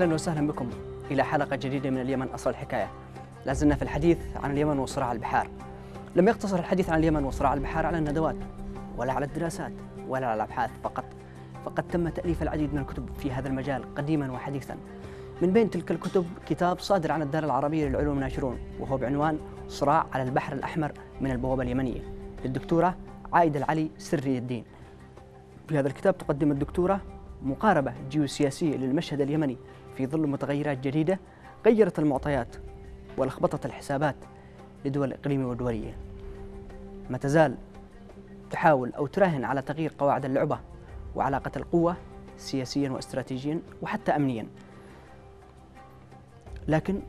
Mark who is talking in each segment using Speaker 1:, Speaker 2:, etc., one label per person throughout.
Speaker 1: أهلا وسهلا بكم إلى حلقة جديدة من اليمن أصل الحكاية. لازلنا في الحديث عن اليمن وصراع البحار. لم يقتصر الحديث عن اليمن وصراع البحار على الندوات ولا على الدراسات ولا على الأبحاث فقط. فقد تم تأليف العديد من الكتب في هذا المجال قديما وحديثا. من بين تلك الكتب كتاب صادر عن الدار العربية للعلوم ناشرون وهو بعنوان صراع على البحر الأحمر من البوابة اليمنية للدكتورة عائده العلي سري الدين. في هذا الكتاب تقدم الدكتورة مقاربة جيوسياسية للمشهد اليمني في ظل متغيرات جديدة غيرت المعطيات ولخبطت الحسابات لدول إقليمية ودولية. ما تزال تحاول أو تراهن على تغيير قواعد اللعبة وعلاقة القوة سياسيا واستراتيجيا وحتى أمنيا. لكن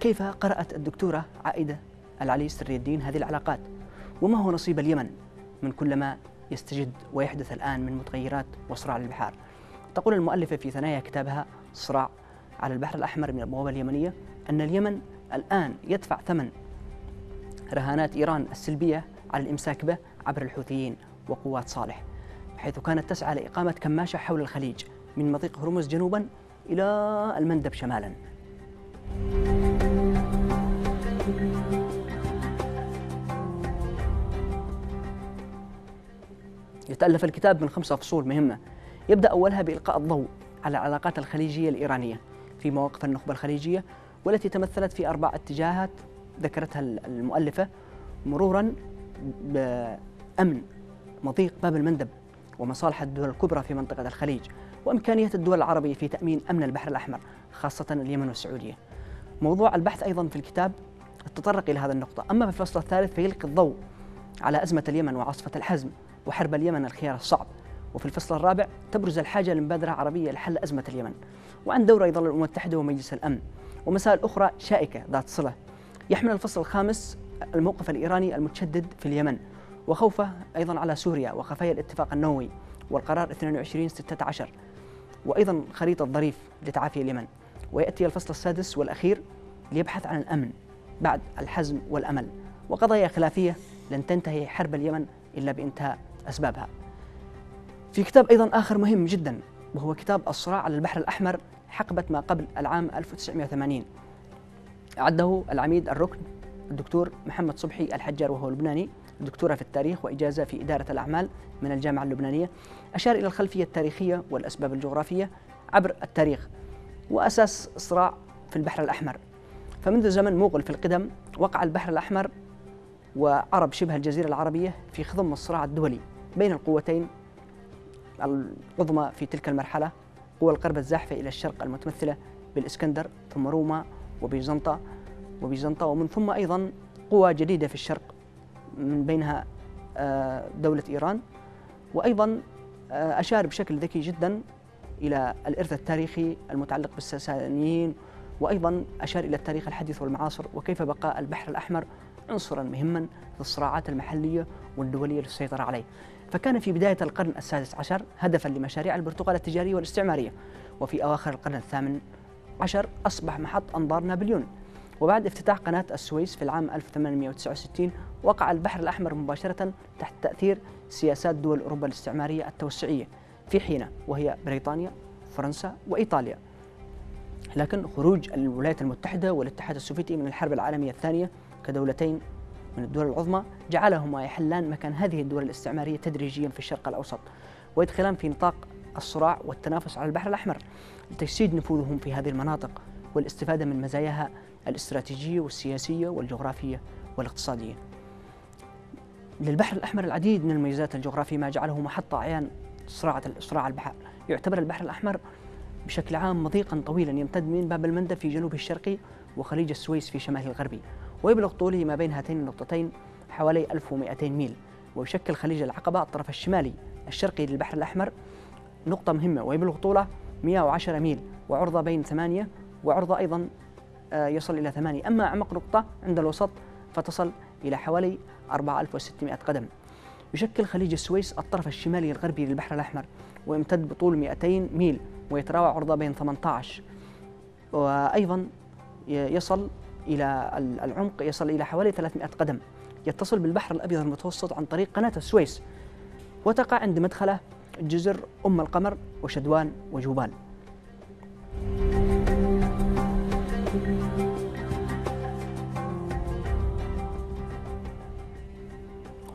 Speaker 1: كيف قرأت الدكتورة عائدة العلي سري الدين هذه العلاقات؟ وما هو نصيب اليمن من كل ما يستجد ويحدث الآن من متغيرات وصراع البحار تقول المؤلفة في ثنايا كتابها صراع على البحر الأحمر من البوابة اليمنية أن اليمن الآن يدفع ثمن رهانات إيران السلبية على الإمساك به عبر الحوثيين وقوات صالح حيث كانت تسعى لإقامة كماشة حول الخليج من مضيق هرمز جنوبا إلى المندب شمالا. يتألف الكتاب من خمسة فصول مهمة. يبدأ أولها بإلقاء الضوء على العلاقات الخليجية الإيرانية. في مواقف النخبة الخليجية والتي تمثلت في أربع اتجاهات ذكرتها المؤلفة مرورا بأمن مضيق باب المندب ومصالح الدول الكبرى في منطقة الخليج وإمكانية الدول العربية في تأمين أمن البحر الأحمر خاصة اليمن والسعودية. موضوع البحث أيضا في الكتاب تطرق إلى هذه النقطة. أما في الفصل الثالث فيلقي الضوء على أزمة اليمن وعاصفة الحزم وحرب اليمن الخيار الصعب. وفي الفصل الرابع تبرز الحاجة لمبادرة عربية لحل أزمة اليمن. وعن دور أيضا الأمم المتحدة ومجلس الأمن. ومسائل أخرى شائكة ذات صلة. يحمل الفصل الخامس الموقف الإيراني المتشدد في اليمن. وخوفه أيضا على سوريا وخفايا الاتفاق النووي والقرار 22 16 وأيضا خريطة ظريف لتعافي اليمن. ويأتي الفصل السادس والأخير ليبحث عن الأمن بعد الحزم والأمل. وقضايا خلافية لن تنتهي حرب اليمن إلا بإنتهاء أسبابها. في كتاب أيضا آخر مهم جدا وهو كتاب الصراع على البحر الأحمر حقبة ما قبل العام 1980 أعده العميد الركن الدكتور محمد صبحي الحجار وهو لبناني دكتوراه في التاريخ وإجازة في إدارة الأعمال من الجامعة اللبنانية. أشار إلى الخلفية التاريخية والأسباب الجغرافية عبر التاريخ وأساس الصراع في البحر الأحمر. فمنذ زمن مغل في القدم وقع البحر الأحمر وعرب شبه الجزيرة العربية في خضم الصراع الدولي بين القوتين العظمى في تلك المرحلة قوى القرب الزاحفة إلى الشرق المتمثلة بالإسكندر ثم روما وبيزنطة وبيزنطة ومن ثم أيضا قوى جديدة في الشرق من بينها آه، دولة إيران وأيضا آه، أشار بشكل ذكي جدا إلى الإرث التاريخي المتعلق بالساسانيين وأيضا أشار إلى التاريخ الحديث والمعاصر وكيف بقاء البحر الأحمر عنصرا مهما في الصراعات المحلية والدولية للسيطرة عليه. فكان في بداية القرن السادس عشر هدفا لمشاريع البرتقال التجارية والاستعمارية وفي أواخر القرن الثامن عشر أصبح محط أنظار نابليون. وبعد افتتاح قناة السويس في العام 1869 وقع البحر الأحمر مباشرة تحت تأثير سياسات دول أوروبا الاستعمارية التوسعية في حين وهي بريطانيا فرنسا وإيطاليا. لكن خروج الولايات المتحدة والاتحاد السوفيتي من الحرب العالمية الثانية كدولتين من الدول العظمى جعلهما يحلان مكان هذه الدول الاستعمارية تدريجيا في الشرق الأوسط ويدخلان في نطاق الصراع والتنافس على البحر الأحمر لتجسيد نفوذهم في هذه المناطق والاستفادة من مزاياها الاستراتيجية والسياسية والجغرافية والاقتصادية. للبحر الأحمر العديد من الميزات الجغرافية ما جعله محط أعيان صراع صراع البحر. يعتبر البحر الأحمر بشكل عام مضيقا طويلا يمتد من باب المندب في جنوبه الشرقي وخليج السويس في شماله الغربي. ويبلغ طوله ما بين هاتين النقطتين حوالي 1200 ميل. ويشكل خليج العقبة الطرف الشمالي الشرقي للبحر الأحمر. نقطة مهمة ويبلغ طوله 110 ميل وعرضه بين ثمانية وعرضه أيضا آه، يصل إلى ثمانية. أما أعمق نقطة عند الوسط فتصل إلى حوالي 4600 قدم. يشكل خليج السويس الطرف الشمالي الغربي للبحر الأحمر ويمتد بطول 200 ميل ويتراوح عرضه بين 18 وأيضا يصل إلى العمق يصل إلى حوالي 300 قدم. يتصل بالبحر الأبيض المتوسط عن طريق قناة السويس. وتقع عند مدخلة جزر أم القمر وشدوان وجوبان.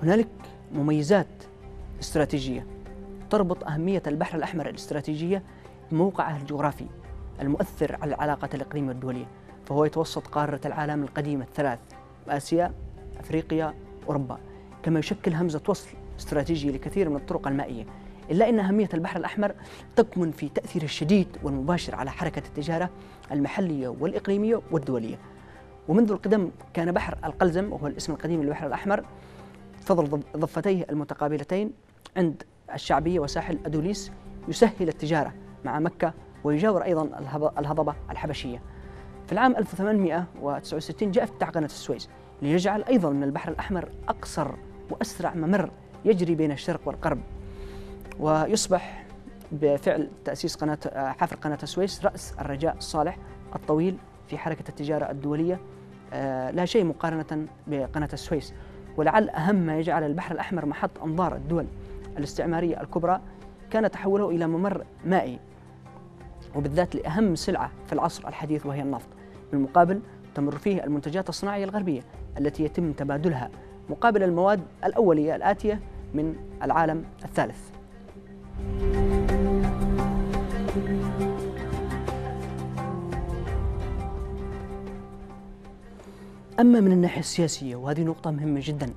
Speaker 1: هنالك مميزات استراتيجية. تربط أهمية البحر الأحمر الاستراتيجية بموقعه الجغرافي. المؤثر على العلاقة الإقليمية والدولية فهو يتوسط قارة العالم القديمة الثلاث آسيا أفريقيا أوروبا. كما يشكل همزة وصل استراتيجي لكثير من الطرق المائية إلا أن أهمية البحر الأحمر تكمن في تأثير الشديد والمباشر على حركة التجارة المحلية والإقليمية والدولية. ومنذ القدم كان بحر القلزم وهو الاسم القديم للبحر الأحمر فضل ضفتيه المتقابلتين عند الشعبية وساحل أدوليس يسهل التجارة مع مكة ويجاور أيضا الهضبة الحبشية. في العام 1869 جاء افتتاح قناة السويس ليجعل أيضا من البحر الأحمر أقصر وأسرع ممر يجري بين الشرق والغرب. ويصبح بفعل تأسيس قناة حفر قناة السويس رأس الرجاء الصالح الطويل في حركة التجارة الدولية آه، لا شيء مقارنة بقناة السويس. ولعل أهم ما يجعل البحر الأحمر محط أنظار الدول الاستعمارية الكبرى كان تحوله إلى ممر مائي. وبالذات لأهم سلعة في العصر الحديث وهي النفط. بالمقابل تمر فيه المنتجات الصناعية الغربية التي يتم تبادلها مقابل المواد الأولية الآتية من العالم الثالث. أما من الناحية السياسية وهذه نقطة مهمة جدا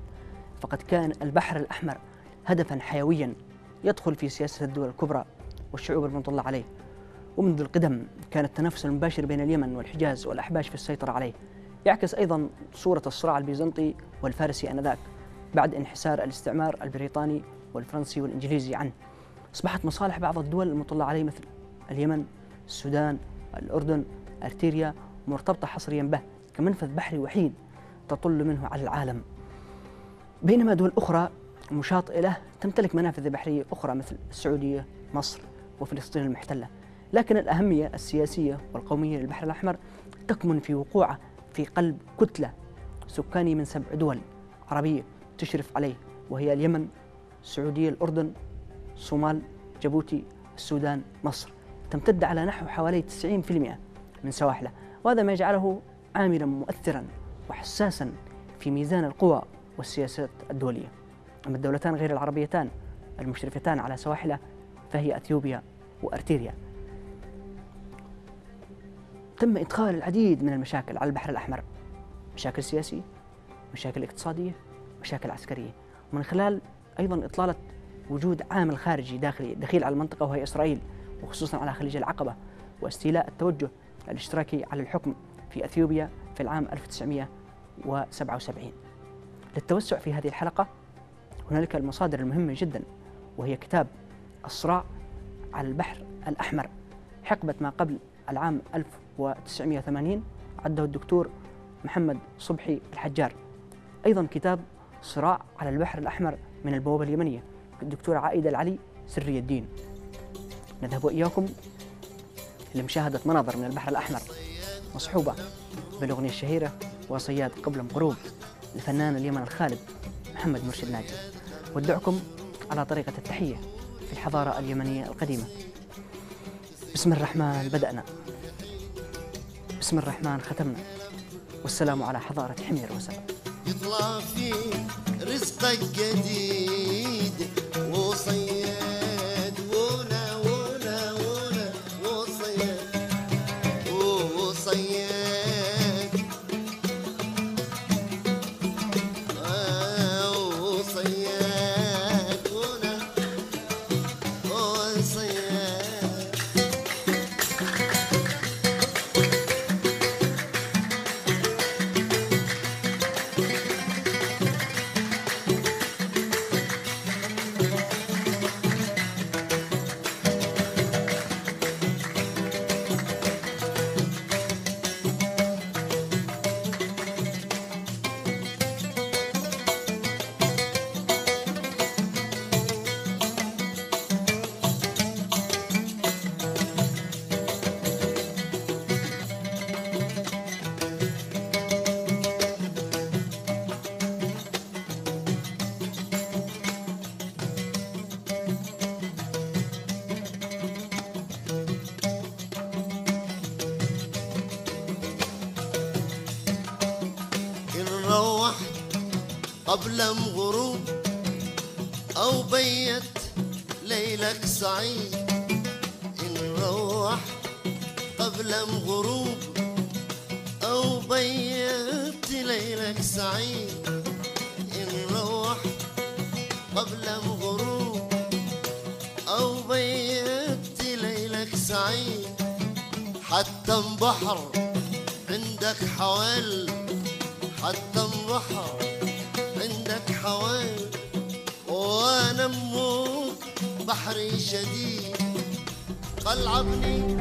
Speaker 1: فقد كان البحر الأحمر هدفا حيويا يدخل في سياسة الدول الكبرى والشعوب المطلة عليه. ومنذ القدم كان التنافس المباشر بين اليمن والحجاز والأحباش في السيطرة عليه يعكس أيضا صورة الصراع البيزنطي والفارسي آنذاك بعد انحسار الاستعمار البريطاني والفرنسي والإنجليزي عنه. أصبحت مصالح بعض الدول المطلة عليه مثل اليمن السودان الأردن أرتيريا مرتبطة حصريا به كمنفذ بحري وحيد تطل منه على العالم. بينما دول أخرى مشاطئة له تمتلك منافذ بحرية أخرى مثل السعودية مصر وفلسطين المحتلة. لكن الأهمية السياسية والقومية للبحر الأحمر تكمن في وقوعه في قلب كتلة سكاني من سبع دول عربية تشرف عليه وهي اليمن السعودية الأردن الصومال جيبوتي السودان مصر. تمتد على نحو حوالي 90% من سواحله وهذا ما يجعله عاملا مؤثرا وحساسا في ميزان القوى والسياسات الدولية. أما الدولتان غير العربيتان المشرفتان على سواحله فهي أثيوبيا وأرتيريا. تم إدخال العديد من المشاكل على البحر الأحمر. مشاكل سياسية مشاكل اقتصادية مشاكل عسكرية. ومن خلال أيضا إطلالة وجود عامل خارجي داخلي دخيل على المنطقة وهي إسرائيل وخصوصا على خليج العقبة واستيلاء التوجه الاشتراكي على الحكم في أثيوبيا في العام 1977 للتوسع في هذه الحلقة هنالك المصادر المهمة جدا وهي كتاب الصراع على البحر الأحمر. حقبة ما قبل العام 1980 عده الدكتور محمد صبحي الحجار. أيضا كتاب صراع على البحر الأحمر من البوابة اليمنية الدكتورة عائدة العلي سري الدين. نذهب وإياكم لمشاهدة مناظر من البحر الأحمر مصحوبة بالأغنية الشهيرة وصياد قبل غروب الفنان اليمن الخالد محمد مرشد ناجي. ودعكم على طريقة التحية في الحضارة اليمنية القديمة. بسم الرحمن بدأنا. بسم الرحمن ختمنا. والسلام على حضارة حمير وسلام يطلع في رزقك جديد.
Speaker 2: قبل غروب أو بيت ليلك سعيد. إن روحت قبل غروب أو بيت ليلك سعيد. إن روحت قبل غروب أو بيت ليلك سعيد. حتى انبحر عندك حوال حتى انبحر عندك حوال وأنا أموت بحري شديد. قلعبني